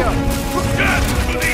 Look out for the